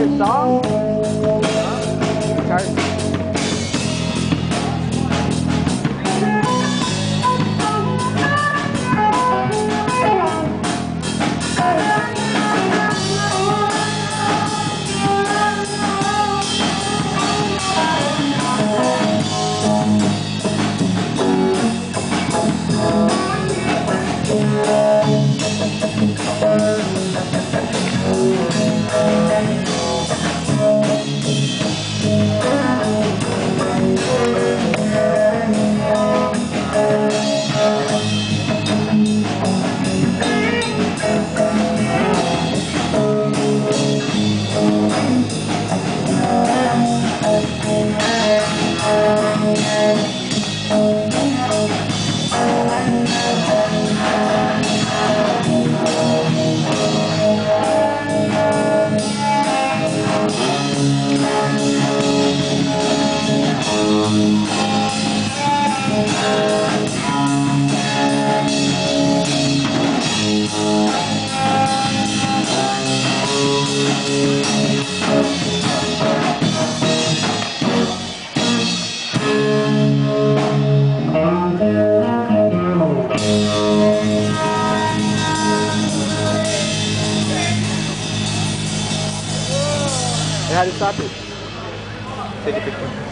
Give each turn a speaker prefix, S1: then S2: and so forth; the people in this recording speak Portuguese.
S1: our song. Realisado. Take a picture.